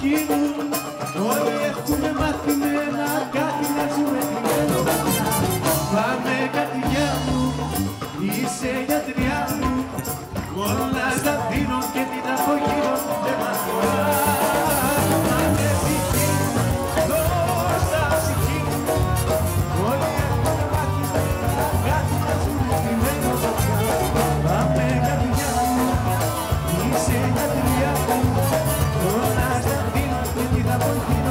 κοινούν Όλοι έχουμε μαθημένα, κάτι να ζούμε κρυμμένο Πάμε κατηγιά μου, είσαι γιατριά μου Όλα τα δίνω και την απογείρω δεν μ' αφορά έχουμε μαθημένα, κάτι να ζούμε κρυμμένο Πάμε μου, είσαι γιατριά I want you.